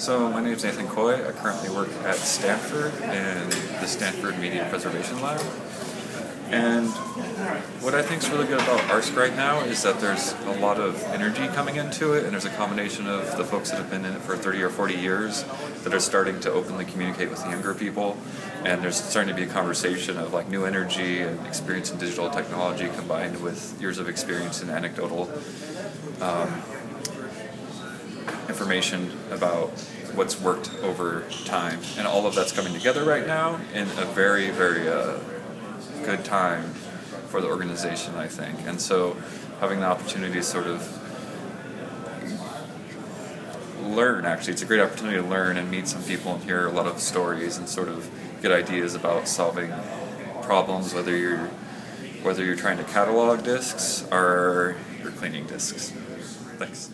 So my name is Nathan Coy. I currently work at Stanford in the Stanford Media Preservation Lab. And what I think is really good about ARSC right now is that there's a lot of energy coming into it, and there's a combination of the folks that have been in it for 30 or 40 years that are starting to openly communicate with the younger people, and there's starting to be a conversation of like new energy and experience in digital technology combined with years of experience in anecdotal um, information about what's worked over time, and all of that's coming together right now in a very, very uh, good time for the organization, I think. And so having the opportunity to sort of learn, actually, it's a great opportunity to learn and meet some people and hear a lot of stories and sort of get ideas about solving problems, whether you're whether you're trying to catalog discs or you're cleaning discs. Thanks.